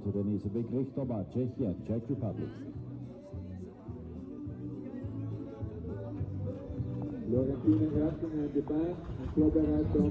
to Denisa Vegrichtová, Czechia, Czech Republic. Lorentine Gratzen and the back and Floberato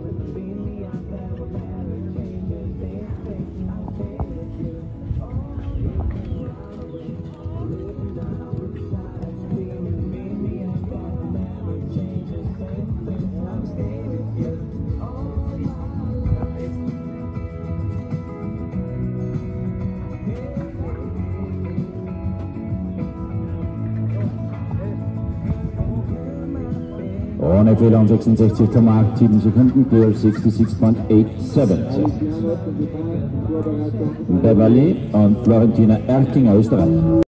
Ohne Fehler und 66,87 Sekunden, clear 66.87. Beverly und Florentina Ertinger, Österreich.